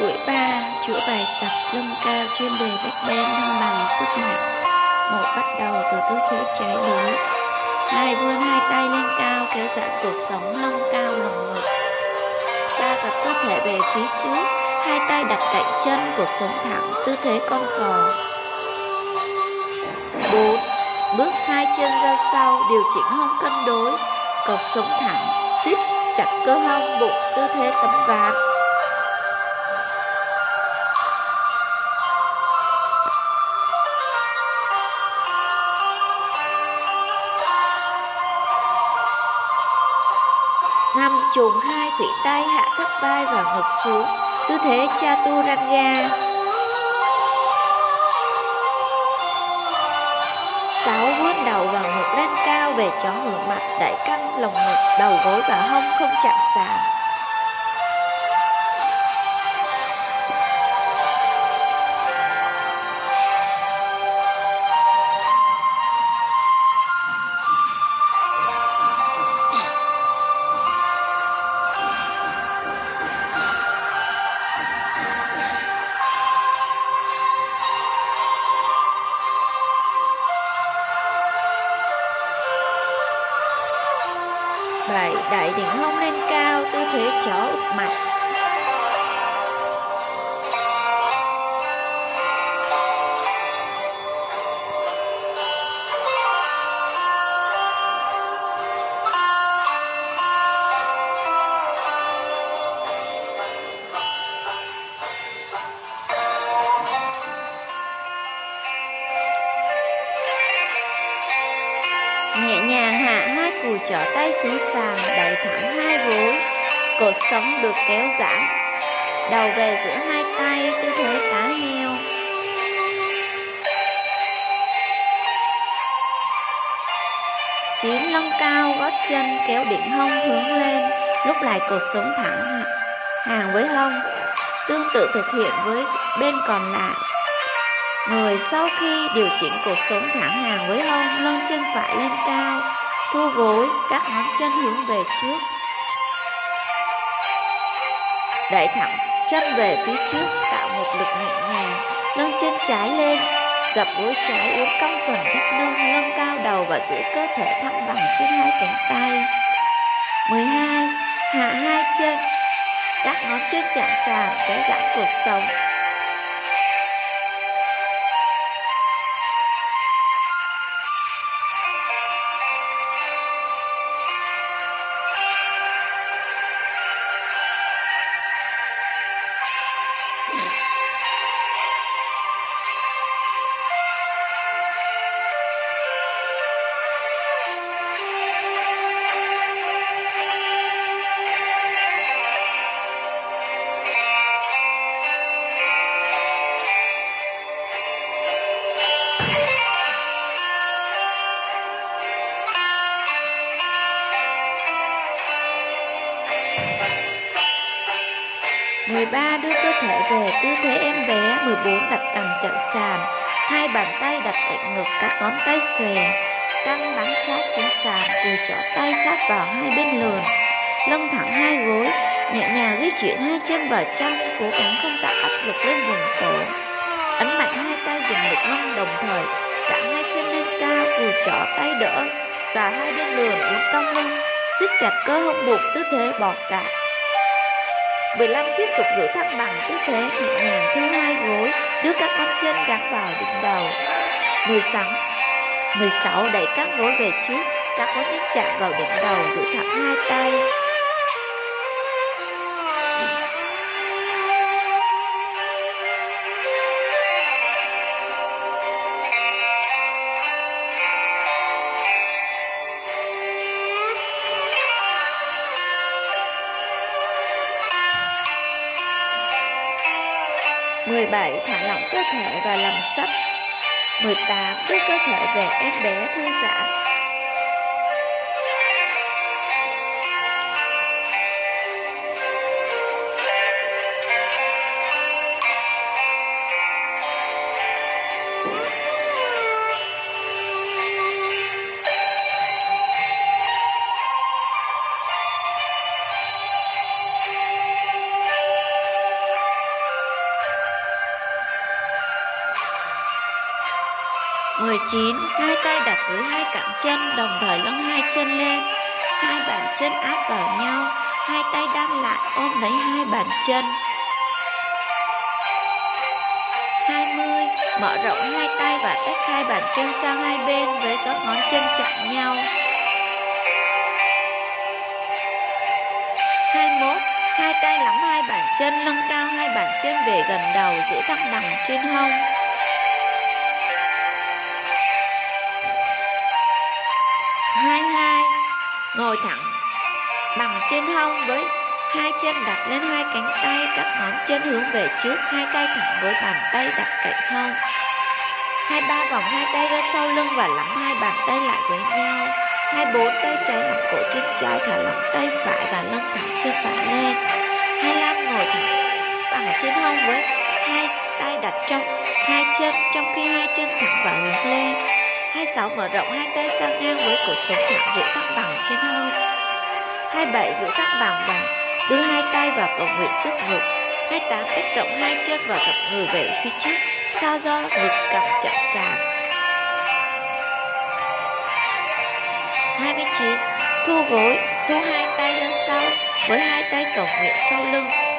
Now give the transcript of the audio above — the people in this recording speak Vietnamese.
Chuỗi 3 chuỗi bài tập lưng cao chuyên đề bách bên thăng bằng sức mạnh. Một bắt đầu từ tư thế trái đứng hai vươn hai tay lên cao, kéo giãn cột sống lưng cao lồng ngực ba gập cơ thể về phía trước, hai tay đặt cạnh chân cột sống thẳng tư thế con cò. Bốn, bước hai chân ra sau, điều chỉnh hông cân đối. Cột sống thẳng siết chặt cơ hông bụng tư thế tấm ván Ngâm, trùng hai khuỷu tay, hạ thấp vai và ngực xuống. Tư thế Chaturanga. Sáu vuốt đầu và ngực lên cao về chó ngửa mặt, đẩy căng lồng ngực, đầu gối và hông không chạm sàn. Bảy đẩy đỉnh hông lên cao tư thế chó ụp mặt nhẹ nhàng hạ hai cùi chỏ tay xuống sàn đẩy thẳng hai gối. Cột sống được kéo giãn. Đầu về giữa hai tay, tư thế cá heo chín lông cao gót chân kéo đỉnh hông hướng lên, lúc lại cột sống thẳng hàng với hông. Tương tự thực hiện với bên còn lại. Người sau khi điều chỉnh cột sống thẳng hàng với hông, lưng chân phải lên cao, thu gối, các ngón chân hướng về trước. Đẩy thẳng chân về phía trước, tạo một lực nhẹ nhàng, lưng chân trái lên, gập gối trái uốn cong phần thắt lưng, nâng cao đầu và giữ cơ thể thăng bằng trên hai cánh tay. 12. Hạ hai chân, các ngón chân chạm sàn, kéo giãn cột sống, mười ba đưa cơ thể về tư thế em bé mười bốn đặt cằm chặn sàn, hai bàn tay đặt cạnh ngực, các ngón tay xòe, căng bắn sát xuống sàn, cùi chỏ tay sát vào hai bên lườn. Lưng thẳng hai gối, nhẹ nhàng di chuyển hai chân vào trong, cố gắng không tạo áp lực lên vùng cổ. Ấn mạnh hai tay dùng lực lưng đồng thời, cả hai chân lên cao, cùi chỏ tay đỡ. Và hai bên lườn uốn cong lưng siết chặt cơ hông bụng, tư thế bò cạp 15 tiếp tục giữ thăng bằng tư thế nhẹ nhàng thứ hai gối, đưa các ngón chân gắn vào đỉnh đầu. 16 16 đẩy các gối về trước, các ngón chân chạm vào đỉnh đầu, giữ thẳng hai tay. 17. Thả lỏng cơ thể và làm sấp 18. Đưa cơ thể về em bé thư giãn 19. Hai tay đặt dưới hai cẳng chân, đồng thời nâng hai chân lên. Hai bàn chân áp vào nhau, hai tay đan lại ôm lấy hai bàn chân. 20. Mở rộng hai tay và tách hai bàn chân sang hai bên với các ngón chân chạm nhau. 21. Hai tay nắm hai bàn chân, nâng cao hai bàn chân về gần đầu, giữ thăng bằng trên hông. Hai hai. Ngồi thẳng. Bằng trên hông với hai chân đặt lên hai cánh tay, các ngón chân hướng về trước, hai tay thẳng với bàn tay đặt cạnh hông. Hai ba vòng hai tay ra sau lưng và lắm hai bàn tay lại với nhau. Hai bốn tay trái nắm cổ chân trái, thả lỏng tay phải và nâng thẳng chân phải lên. Hai năm ngồi thẳng bằng trên hông với hai tay đặt trong hai chân, trong khi hai chân thẳng và hướng lên. 26 mở rộng hai tay sang ngang với cột sống thẳng giữ các bằng trên hông. 27 giữ các bằng và đưa hai tay vào cầu nguyện trước ngực. 28 tách rộng hai chân và gập người về phía trước, sao do ngực cầm chậm sàn. 29 thu gối, thu hai tay lên sau, với hai tay cầu nguyện sau lưng.